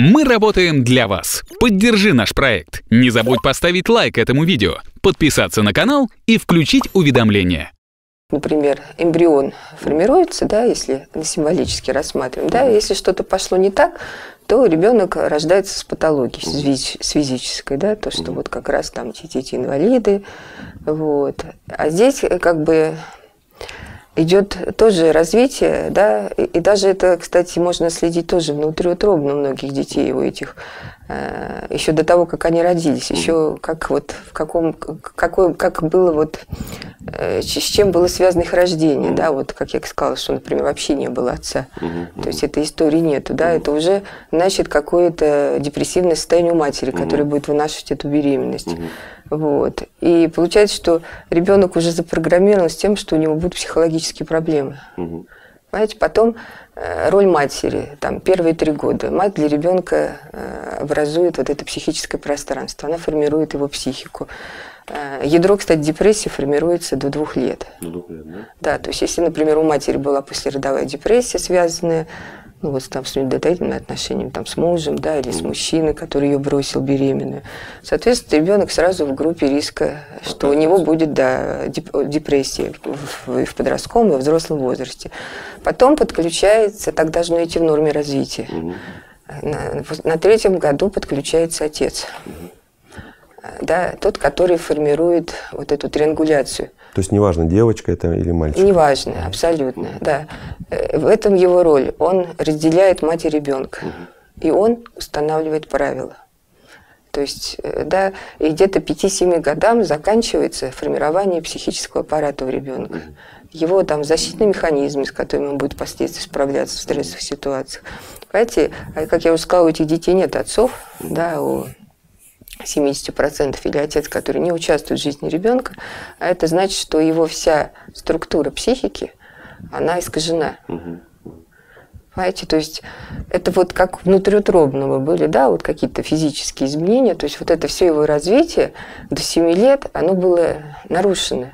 Мы работаем для вас. Поддержи наш проект. Не забудь поставить лайк этому видео, подписаться на канал и включить уведомления. Например, эмбрион формируется, да, если символически рассматриваем, да, если что-то пошло не так, то ребенок рождается с патологией, с физической, да, то, что вот как раз там дети инвалиды, вот. А здесь как бы идет тоже развитие, да, и, и даже это, кстати, можно следить тоже внутриутробно у многих детей у этих э, еще до того, как они родились, еще как вот в каком, какой, как было вот, с чем было связано их рождение, да, вот как я сказала, что, например, вообще не было отца, то есть этой истории нету, да, это уже значит какое-то депрессивное состояние у матери, которое будет вынашивать эту беременность. Вот. И получается, что ребенок уже запрограммирован с тем, что у него будут психологические проблемы. Понимаете, потом э, роль матери, там, первые три года. Мать для ребенка э, образует вот это психическое пространство, она формирует его психику. Э, ядро, кстати, депрессии формируется до двух лет. До двух лет, да? Да, то есть если, например, у матери была послеродовая депрессия, связанная ну, вот там с недоверительными отношениями там, с мужем, да, или с мужчиной, который ее бросил беременную. Соответственно, ребенок сразу в группе риска, что у него будет да, депрессия в, в подростковом и в взрослом возрасте. Потом подключается, так должно идти в норме развития. На, на третьем году подключается отец. Да, тот, который формирует вот эту триангуляцию. То есть неважно, девочка это или мальчик? Неважно, абсолютно, да. Э, в этом его роль. Он разделяет мать и ребенка. И он устанавливает правила. То есть, э, да, и где-то 5-7 годам заканчивается формирование психического аппарата у ребенка. Его там защитный механизм, с которым он будет впоследствии справляться в стрессовых ситуациях. Понимаете, а как я уже сказала, у этих детей нет отцов, да, у 70% или отец, который не участвует в жизни ребенка, а это значит, что его вся структура психики, она искажена. Понимаете, то есть это вот как внутриутробного были, да, вот какие-то физические изменения, то есть вот это все его развитие до 7 лет, оно было нарушено.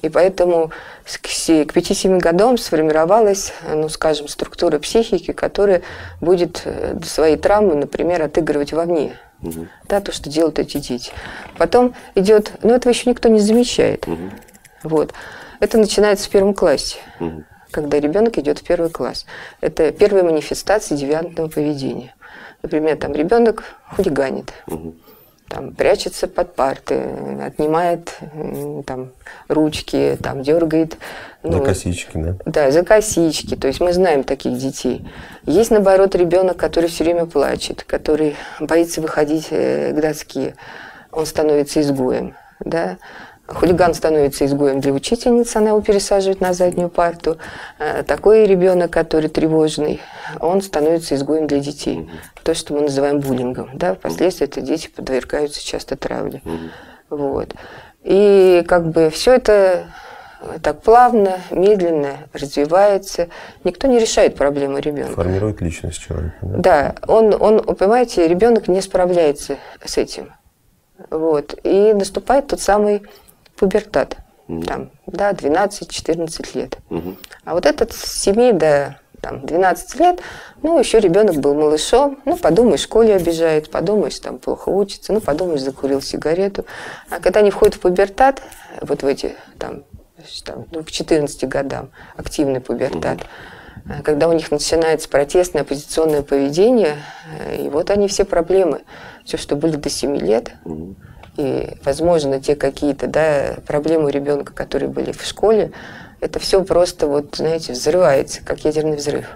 И поэтому к 5-7 годам сформировалась, ну, скажем, структура психики, которая будет э, свои травмы, например, отыгрывать вовне. Угу. Да, то, что делают эти дети. Потом идет, но этого еще никто не замечает. Угу. Вот. Это начинается в первом классе, угу. когда ребенок идет в первый класс. Это первая манифестация девиантного поведения. Например, там ребенок хулиганит. Угу там, прячется под парты, отнимает там, ручки, там, дергает. Ну, за косички, да? Да, за косички. То есть мы знаем таких детей. Есть, наоборот, ребенок, который все время плачет, который боится выходить э, к доске. Он становится изгоем. Да? Хулиган становится изгоем для учительницы, она его пересаживает на заднюю парту. Э, такой ребенок, который тревожный, он становится изгоем для детей. То, что мы называем буллингом. Да? Впоследствии эти дети подвергаются часто травле. Вот. И как бы все это так плавно, медленно развивается. Никто не решает проблему ребенка. Формирует личность человека. Да, да он, он, понимаете, ребенок не справляется с этим. Вот. И наступает тот самый пубертат. Угу. Там, да, 12-14 лет. Угу. А вот этот с 7 до там, 12 лет, ну, еще ребенок был малышом, ну, подумаешь, в школе обижает, подумаешь, там, плохо учится, ну, подумаешь, закурил сигарету. А когда они входят в пубертат, вот в эти, там, там ну, к 14 годам, активный пубертат, угу. когда у них начинается протестное, оппозиционное поведение, э, и вот они все проблемы, все, что были до 7 лет, угу и, возможно, те какие-то да, проблемы у ребенка, которые были в школе, это все просто, вот, знаете, взрывается, как ядерный взрыв.